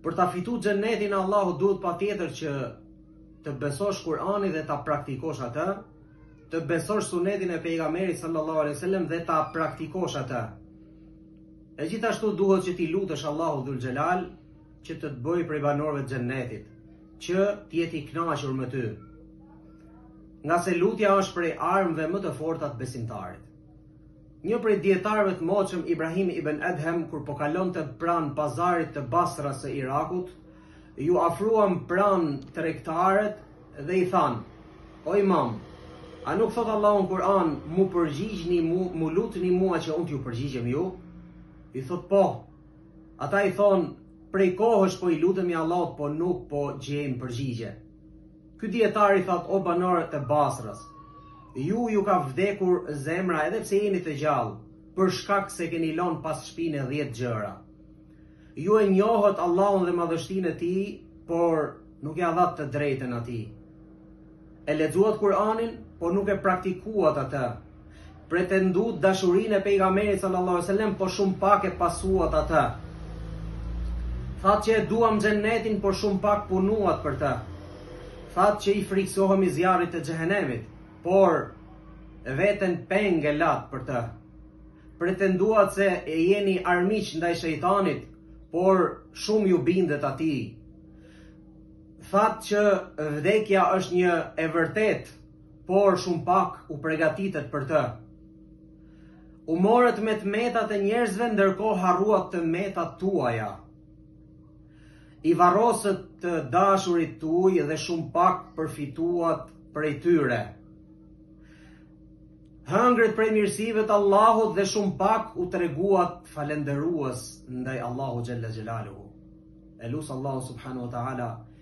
Për ta fitu xhennetin e Allahut duhet patjetër që të besosh Kur'anin dhe ta praktikosh atë, të besosh sunetin e pejgamberit sallallahu alaihi wasallam dhe ta praktikosh atë. E gjithashtu duhet që t'i lutesh Allahu dhul xhelal që të të bëjë prej banorëve të xhennetit, që të jetë i kënaqur me ty. Ngase lutja është prej armëve më të forta të besimtarit. Një prej dijetarëve të moçëm Ibrahim ibn Edhem kur po kalonte pranë pazarit të Basrës së Irakut, iu afruan pranë tregtarët dhe i thanë: O Imam, a nuk thotë Allahu në Kur'an, m'u përgjigjni mu, m'u lutni mua që unë t'ju përgjigjem ju? I thotë po. Ata i thonë, prej kohësh po i lutemi Allahut, po nuk po gjejmë përgjigje. Ky dijetar i thotë o banorët e Basrës, ju ju ka vdekur zemra edhe pse jeni të gjallë, për shkak se keni lënë pas shpine dhjetë gjëra. Ju e njohët Allahun dhe madhështinë e tij, por nuk ia dhatë të drejtën atij. E lexuat Kur'anin, por nuk e praktikuat atë. Pretenduat dashurinë e Pejgamberit sallallahu alaihi wasallam, por shumë pak e pasuat atë. Thatë që e duam xhennetin, por shumë pak punuat për të. Thatë që i frikësohemi zjarrit të xhehenemit, por veten peng e latë për të. Pretenduat se e jeni armiq ndaj shejtanit, por shumë iu bindët atij. Thatë që vdekja është një e vërtetë, Por shumë pak u pregatitët për të. U morët me të metat e njerëzve ndërkohë harruat të metat tuaja. I varrosët të dashurit tuaj dhe shumë pak përfituat prej tyre. Hëngrit prej mirësive të Allahut dhe shumë pak u treguat falënderues ndaj Allahut xhalla xhelaluhu. E lus Allahun subhanahu wa taala